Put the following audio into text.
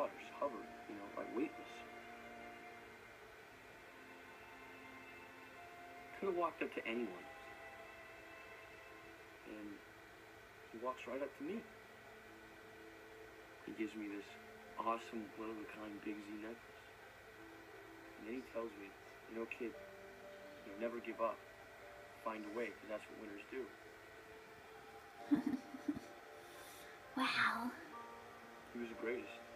waters, hovered, you know, like weightless. Could have walked up to anyone. And he walks right up to me. He gives me this awesome one of a kind Big Z necklace. And then he tells me, you know, kid, you know, never give up. Find a way, because that's what winners do. Wow. Was the greatest.